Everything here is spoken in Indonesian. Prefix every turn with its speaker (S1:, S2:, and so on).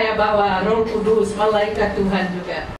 S1: saya bawa roh kudus, malaikat Tuhan juga.